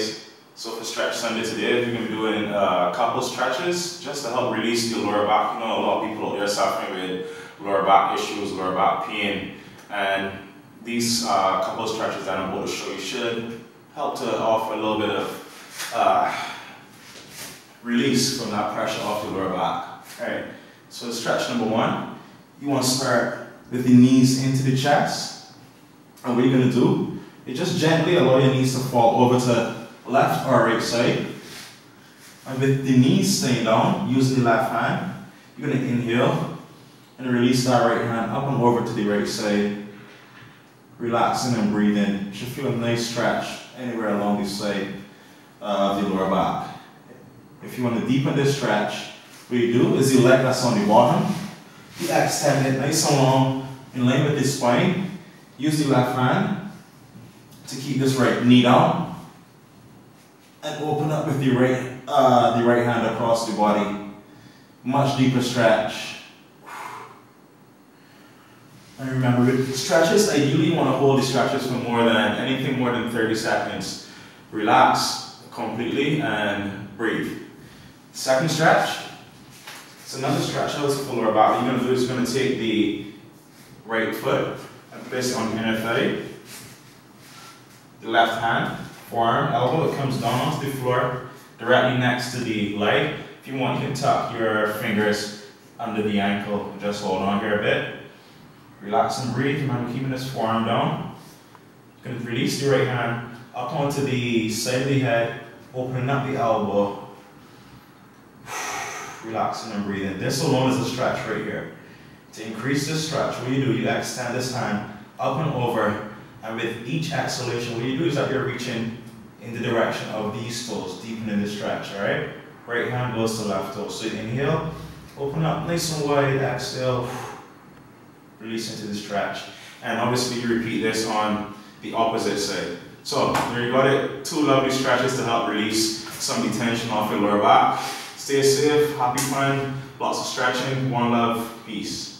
Sundays. So for Stretch Sunday today, we're going to be doing uh, a couple stretches just to help release your lower back. You know, a lot of people out there suffering with lower back issues, lower back pain. And these uh, couple stretches that I'm about to show you should help to offer a little bit of uh, release from that pressure off your lower back. Alright, so stretch number one, you want to start with the knees into the chest. And what you're going to do is just gently allow your knees to fall over to left or right side. And with the knees staying down, using the left hand, you're going to inhale and release that right hand up and over to the right side. Relaxing and breathing. You should feel a nice stretch anywhere along the side of the lower back. If you want to deepen this stretch, what you do is you leg that's on the bottom, you extend it nice and long in line with the spine. Use the left hand to keep this right knee down and open up with the right, uh, the right hand across the body. Much deeper stretch. And remember, stretches, ideally you want to hold the stretches for more than, anything more than 30 seconds. Relax completely and breathe. Second stretch. It's another stretch out for lower back. What you're going to do is going to take the right foot and place it on the inner thigh. The left hand, forearm, elbow, it comes down onto the floor directly next to the leg. If you want, you can tuck your fingers under the ankle. Just hold on here a bit. Relax and breathe. Remember keeping this forearm down. You can release the right hand up onto the side of the head, opening up the elbow. Relaxing and breathing. This alone is a stretch right here. To increase this stretch, what you do, you extend this hand up and over, and with each exhalation, what you do is that you're reaching in the direction of these toes, deepening the stretch, all right? Right hand goes to left toe. So inhale, open up nice and wide, exhale, release into the stretch. And obviously you repeat this on the opposite side. So there you got it, two lovely stretches to help release some of the tension off your lower back. Stay safe, happy fun, lots of stretching, one love, peace.